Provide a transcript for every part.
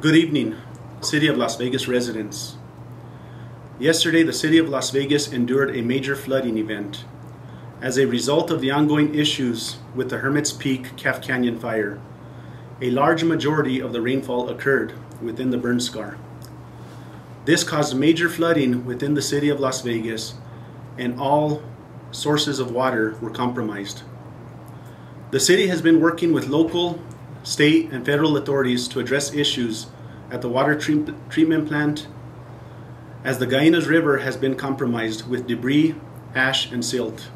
Good evening, City of Las Vegas residents. Yesterday, the City of Las Vegas endured a major flooding event as a result of the ongoing issues with the Hermit's Peak Calf Canyon fire. A large majority of the rainfall occurred within the burn scar. This caused major flooding within the City of Las Vegas, and all sources of water were compromised. The city has been working with local state, and federal authorities to address issues at the water treat treatment plant as the Gallinas River has been compromised with debris, ash, and silt.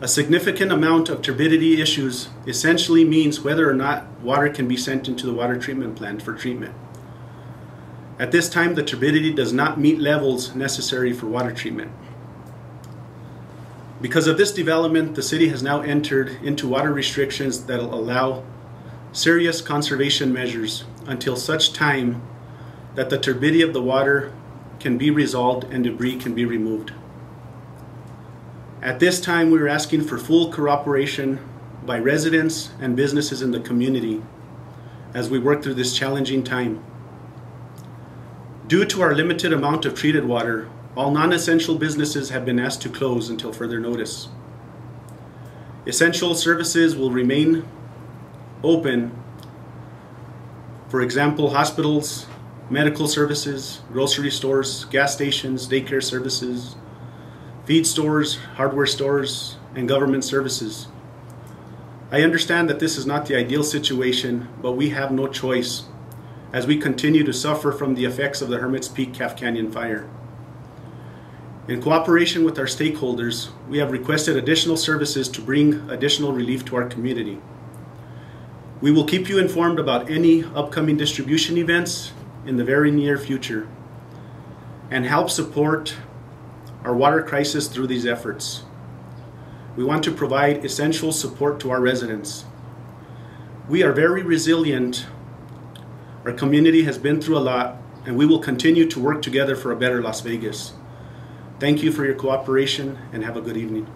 A significant amount of turbidity issues essentially means whether or not water can be sent into the water treatment plant for treatment. At this time, the turbidity does not meet levels necessary for water treatment. Because of this development, the city has now entered into water restrictions that will allow serious conservation measures until such time that the turbidity of the water can be resolved and debris can be removed. At this time, we are asking for full cooperation by residents and businesses in the community as we work through this challenging time. Due to our limited amount of treated water, all non-essential businesses have been asked to close until further notice. Essential services will remain open, for example, hospitals, medical services, grocery stores, gas stations, daycare services, feed stores, hardware stores, and government services. I understand that this is not the ideal situation, but we have no choice as we continue to suffer from the effects of the Hermit's Peak Calf Canyon fire. In cooperation with our stakeholders, we have requested additional services to bring additional relief to our community. We will keep you informed about any upcoming distribution events in the very near future and help support our water crisis through these efforts. We want to provide essential support to our residents. We are very resilient. Our community has been through a lot, and we will continue to work together for a better Las Vegas. Thank you for your cooperation and have a good evening.